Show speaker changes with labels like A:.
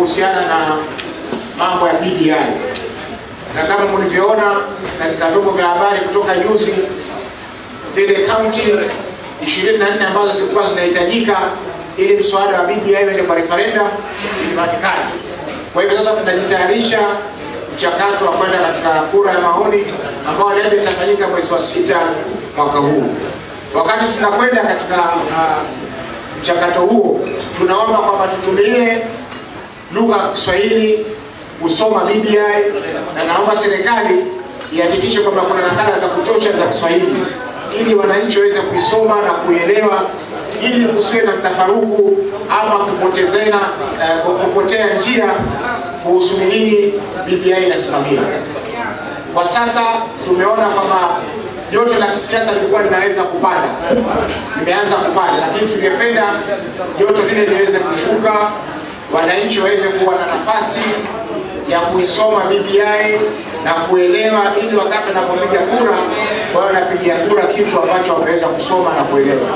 A: kuhusiana na mambo ya BBI, na kama mlivyoona katika vyombo vya habari kutoka juzi, zile kaunti 24 ambazo zilikuwa zinahitajika ili mswada wa BBI uende kwa referenda zilipatikana. Kwa hivyo sasa tunajitayarisha mchakato wa kwenda katika kura ya maoni ambayo leo itafanyika mwezi wa sita mwaka huu. Wakati tunakwenda katika uh, mchakato huo, tunaomba kwamba tutumie lugha ya Kiswahili kusoma BBI, na naomba serikali ihakikishe kwamba kuna nakala za kutosha za Kiswahili ili wananchi waweze kuisoma na kuielewa, ili kusiwe na tafaruku ama kupotezana, uh, kupotea njia kuhusu ni nini BBI inasimamia. Kwa sasa tumeona kwamba joto la kisiasa lilikuwa linaweza kupanda, limeanza kupanda, lakini tungependa joto lile liweze kushuka, wananchi waweze kuwa na nafasi ya kuisoma BBI na kuelewa, ili wakati wanapopiga kura wao wanapigia kura kitu ambacho wameweza kusoma na kuelewa.